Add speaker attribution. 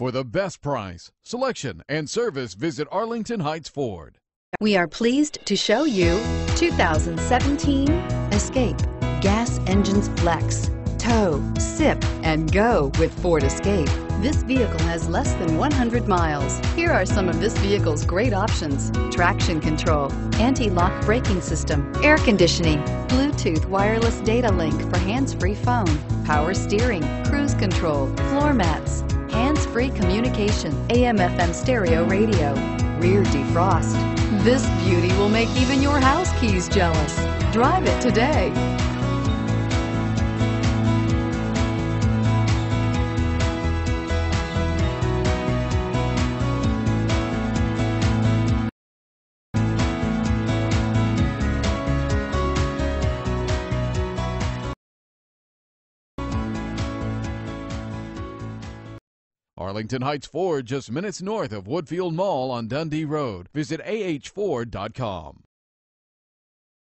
Speaker 1: For the best price, selection, and service, visit Arlington Heights Ford.
Speaker 2: We are pleased to show you 2017 Escape. Gas engines flex, tow, sip, and go with Ford Escape. This vehicle has less than 100 miles. Here are some of this vehicle's great options. Traction control, anti-lock braking system, air conditioning, Bluetooth wireless data link for hands-free phone, power steering, cruise control, floor mats, hands-free communication, AM FM stereo radio, rear defrost. This beauty will make even your house keys jealous. Drive it today.
Speaker 1: Arlington Heights Ford, just minutes north of Woodfield Mall on Dundee Road. Visit ahford.com.